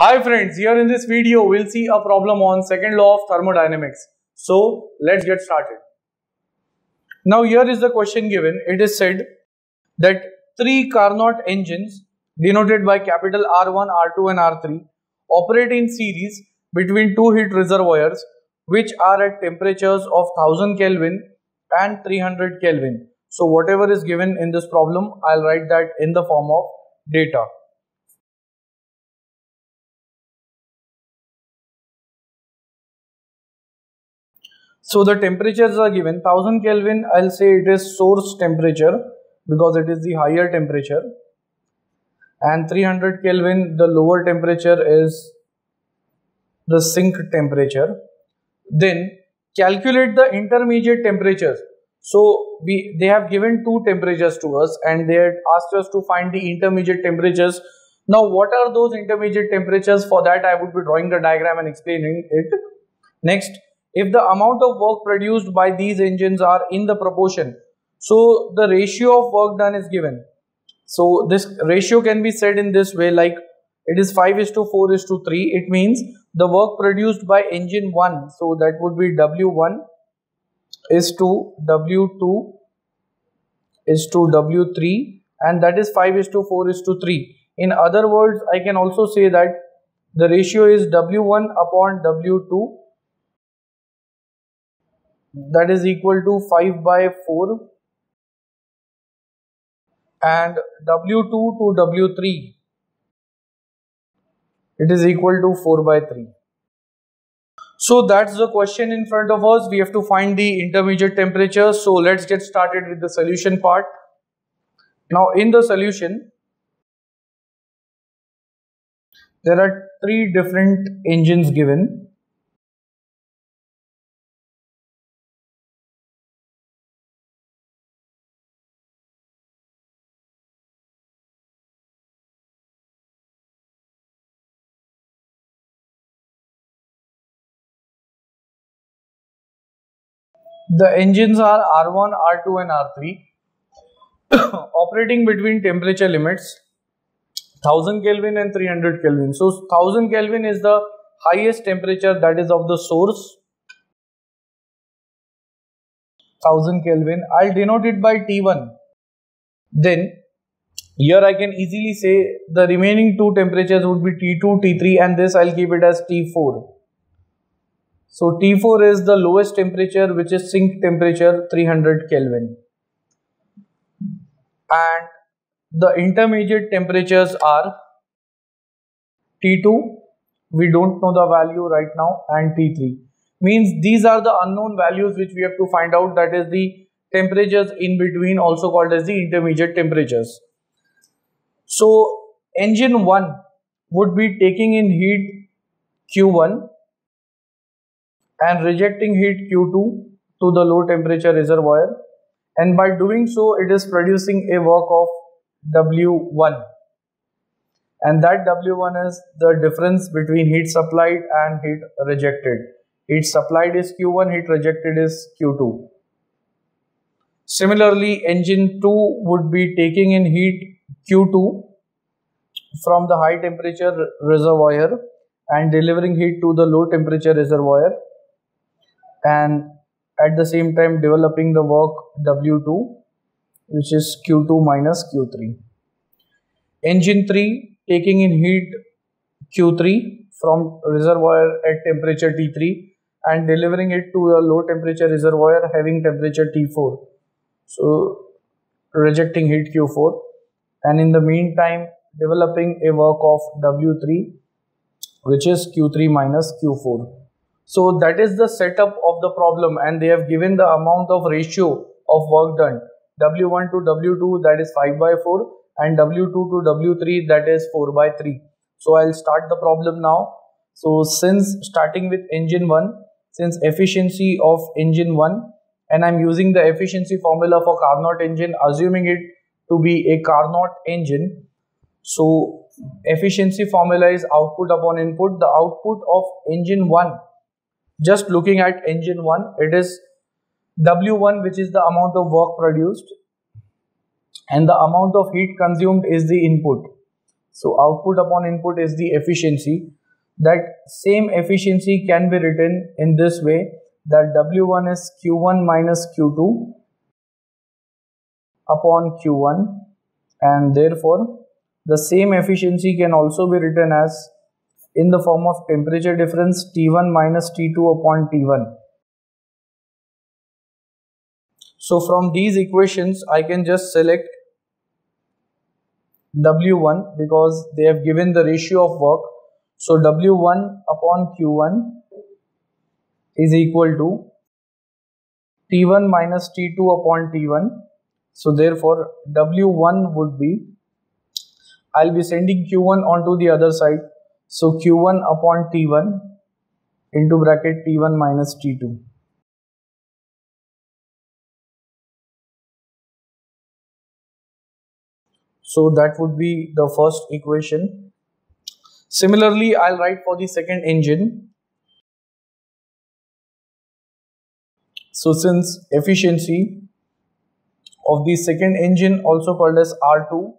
Hi friends, here in this video we'll see a problem on second law of thermodynamics. So let's get started. Now here is the question given. It is said that three Carnot engines denoted by capital R1, R2 and R3 operate in series between two heat reservoirs which are at temperatures of 1000 Kelvin and 300 Kelvin. So whatever is given in this problem, I'll write that in the form of data. So the temperatures are given 1000 Kelvin I'll say it is source temperature because it is the higher temperature and 300 Kelvin the lower temperature is the sink temperature. Then calculate the intermediate temperatures. So we they have given two temperatures to us and they had asked us to find the intermediate temperatures. Now what are those intermediate temperatures? For that I would be drawing the diagram and explaining it. Next if the amount of work produced by these engines are in the proportion so the ratio of work done is given. So this ratio can be said in this way like it is 5 is to 4 is to 3 it means the work produced by engine 1 so that would be w1 is to w2 is to w3 and that is 5 is to 4 is to 3 in other words i can also say that the ratio is w1 upon w2 that is equal to 5 by 4 and W2 to W3 it is equal to 4 by 3. So that's the question in front of us. We have to find the intermediate temperature. So let's get started with the solution part. Now in the solution, there are three different engines given. The engines are R1, R2 and R3 operating between temperature limits 1000 Kelvin and 300 Kelvin. So 1000 Kelvin is the highest temperature that is of the source 1000 Kelvin. I'll denote it by T1. Then here I can easily say the remaining two temperatures would be T2, T3 and this I'll keep it as T4. So T4 is the lowest temperature which is sink temperature 300 Kelvin. And the intermediate temperatures are T2, we don't know the value right now and T3. Means these are the unknown values which we have to find out that is the temperatures in between also called as the intermediate temperatures. So engine 1 would be taking in heat Q1 and rejecting heat Q2 to the low temperature reservoir and by doing so it is producing a work of W1 and that W1 is the difference between heat supplied and heat rejected. Heat supplied is Q1, heat rejected is Q2. Similarly, engine 2 would be taking in heat Q2 from the high temperature reservoir and delivering heat to the low temperature reservoir and at the same time developing the work W2 which is Q2 minus Q3. Engine 3 taking in heat Q3 from reservoir at temperature T3 and delivering it to a low temperature reservoir having temperature T4. So rejecting heat Q4 and in the meantime developing a work of W3 which is Q3 minus Q4. So that is the setup of the problem and they have given the amount of ratio of work done. W1 to W2 that is 5 by 4 and W2 to W3 that is 4 by 3. So I'll start the problem now. So since starting with engine 1, since efficiency of engine 1 and I'm using the efficiency formula for Carnot engine assuming it to be a Carnot engine. So efficiency formula is output upon input. The output of engine 1 just looking at engine 1 it is W1 which is the amount of work produced. And the amount of heat consumed is the input. so output upon input is the efficiency. That same efficiency can be written in this way that W1 is Q1 minus Q2 upon Q1 and therefore the same efficiency can also be written as in the form of temperature difference T1 minus T2 upon T1. So from these equations I can just select W1 because they have given the ratio of work. So W1 upon Q1 is equal to T1 minus T2 upon T1. So therefore W1 would be, I'll be sending Q1 onto the other side. So Q1 upon T1 into bracket T1 minus T2. So that would be the first equation. Similarly, I'll write for the second engine. So since efficiency of the second engine also called as R2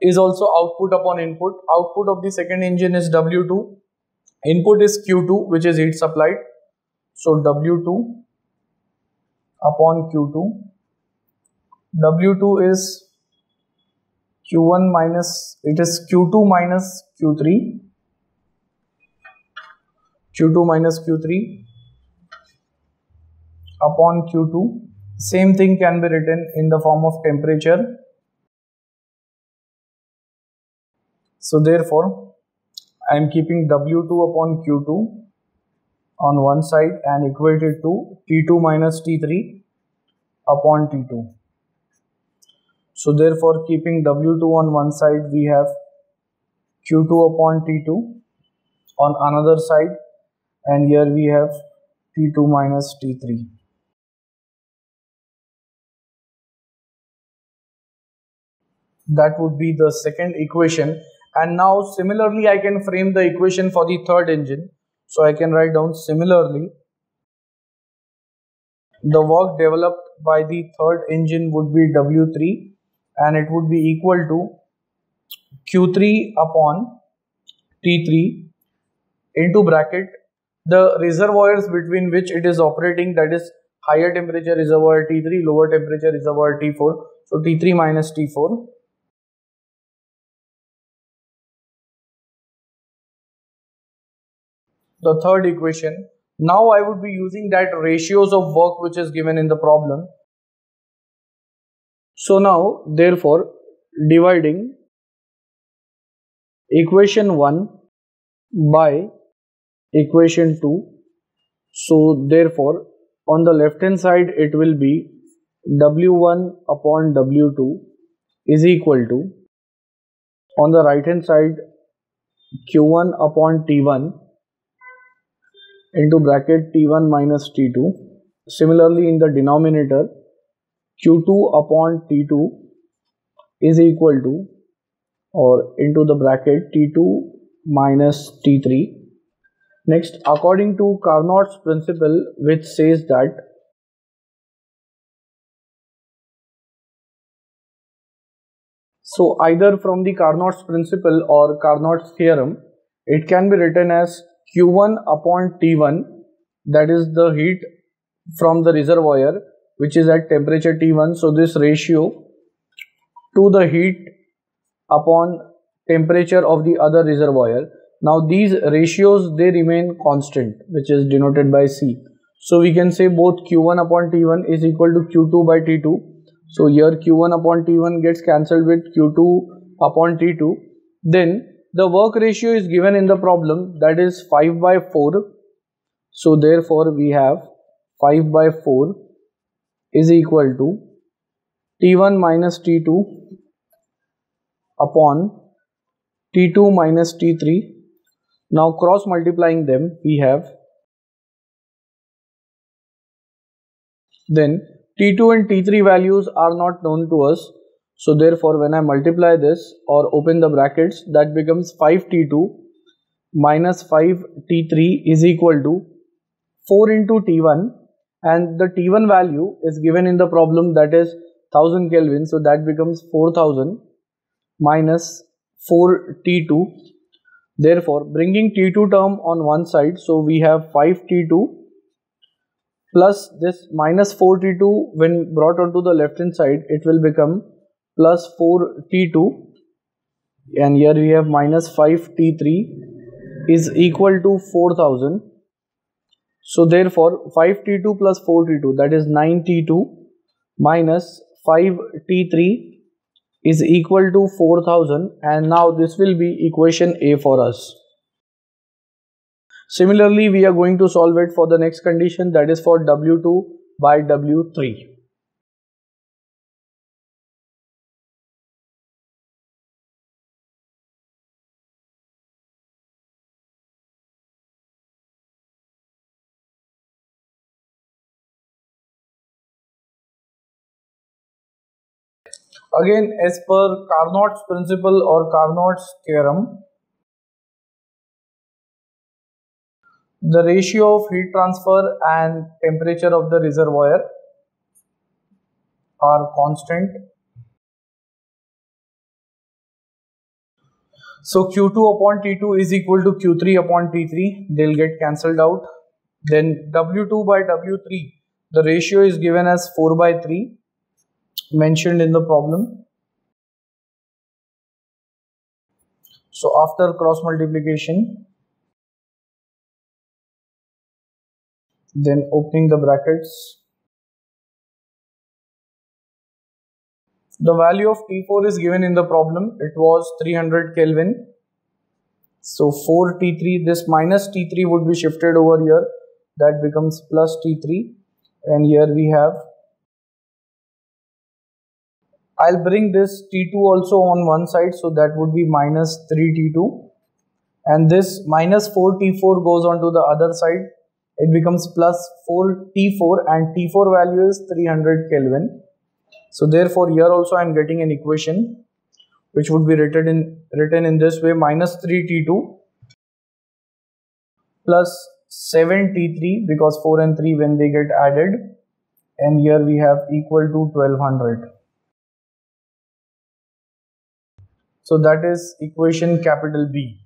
is also output upon input. Output of the second engine is W2. Input is Q2 which is heat supplied. So W2 upon Q2. W2 is q1 minus it is q2 minus q3 q2 minus q3 upon q2 same thing can be written in the form of temperature so therefore I am keeping W2 upon Q2 on one side and equated to T2 minus T3 upon T2 so therefore keeping W2 on one side we have Q2 upon T2 on another side and here we have T2 minus T3. That would be the second equation and now similarly I can frame the equation for the third engine. So I can write down similarly the work developed by the third engine would be W3 and it would be equal to Q3 upon T3 into bracket. The reservoirs between which it is operating that is higher temperature reservoir T3 lower temperature reservoir T4 so T3 minus T4 the third equation. Now I would be using that ratios of work which is given in the problem. So now therefore dividing equation 1 by equation 2 so therefore on the left hand side it will be w1 upon w2 is equal to on the right hand side q1 upon t1 into bracket t1 minus t2 similarly in the denominator q2 upon t2 is equal to or into the bracket t2 minus t3 next according to carnot's principle which says that so either from the carnot's principle or carnot's theorem it can be written as q1 upon t1 that is the heat from the reservoir which is at temperature T1. So this ratio to the heat upon temperature of the other reservoir. Now these ratios they remain constant which is denoted by C. So we can say both Q1 upon T1 is equal to Q2 by T2. So here Q1 upon T1 gets cancelled with Q2 upon T2. Then the work ratio is given in the problem that is 5 by 4. So therefore we have 5 by 4 is equal to T1 minus T2 upon T2 minus T3. Now cross multiplying them we have then T2 and T3 values are not known to us. So therefore when I multiply this or open the brackets that becomes 5T2 minus 5T3 is equal to 4 into T1 and the T1 value is given in the problem that is 1000 Kelvin so that becomes 4000 minus 4T2. Therefore, bringing T2 term on one side, so we have 5T2 plus this minus 4T2 when brought onto the left hand side, it will become plus 4T2 and here we have minus 5T3 is equal to 4000. So therefore 5T2 plus 4T2 that is 9T2 minus 5T3 is equal to 4000 and now this will be equation A for us. Similarly, we are going to solve it for the next condition that is for W2 by W3. Again, as per Carnot's principle or Carnot's theorem, the ratio of heat transfer and temperature of the reservoir are constant. So Q2 upon T2 is equal to Q3 upon T3. They'll get cancelled out. Then W2 by W3, the ratio is given as 4 by 3 mentioned in the problem. So after cross multiplication, then opening the brackets, the value of T4 is given in the problem. It was 300 Kelvin. So 4 T3, this minus T3 would be shifted over here. That becomes plus T3. And here we have I'll bring this T2 also on one side so that would be minus 3T2 and this minus 4T4 goes on to the other side. It becomes plus 4T4 and T4 value is 300 Kelvin. So therefore here also I am getting an equation which would be written in written in this way minus 3T2 plus 7T3 because 4 and 3 when they get added and here we have equal to 1200 So that is equation capital B.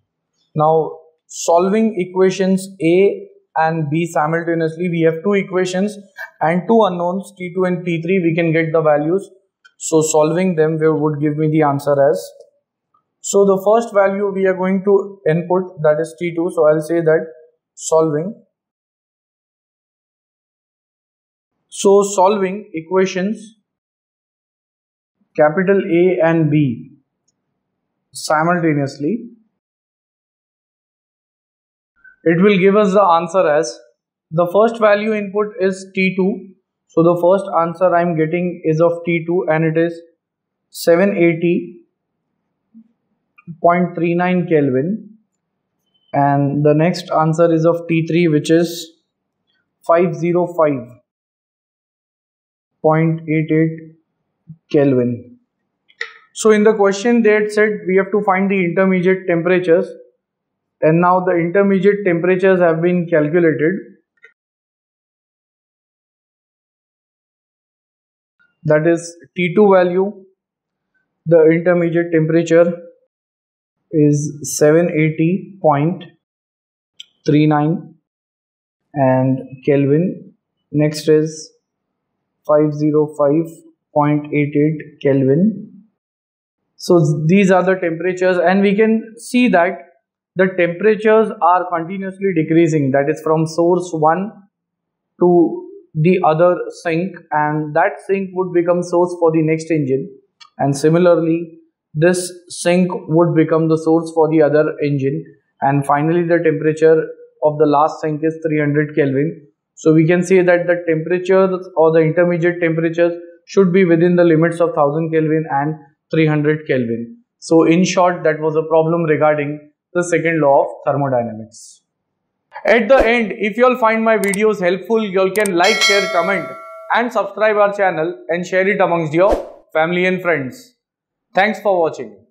Now solving equations A and B simultaneously, we have two equations and two unknowns T2 and T3, we can get the values. So solving them would give me the answer as. So the first value we are going to input that is T2. So I'll say that solving. So solving equations capital A and B simultaneously, it will give us the answer as the first value input is T2. So the first answer I am getting is of T2 and it is 780.39 Kelvin and the next answer is of T3 which is 505.88 Kelvin. So in the question they had said we have to find the intermediate temperatures and now the intermediate temperatures have been calculated. That is T2 value, the intermediate temperature is 780.39 and Kelvin. Next is 505.88 Kelvin so these are the temperatures and we can see that the temperatures are continuously decreasing. That is from source 1 to the other sink and that sink would become source for the next engine. And similarly this sink would become the source for the other engine. And finally the temperature of the last sink is 300 Kelvin. So we can say that the temperatures or the intermediate temperatures should be within the limits of 1000 Kelvin and 300 Kelvin. So in short, that was a problem regarding the second law of thermodynamics. At the end, if you all find my videos helpful, you all can like, share, comment and subscribe our channel and share it amongst your family and friends. Thanks for watching.